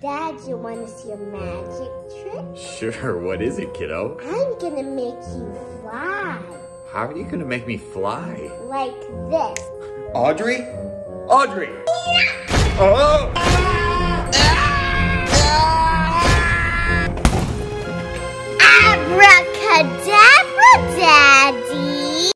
Dad, you want to see a magic trick? Sure, what is it, kiddo? I'm going to make you fly. How are you going to make me fly? Like this. Audrey? Audrey! Yeah. Oh! Abracadabra, Dad!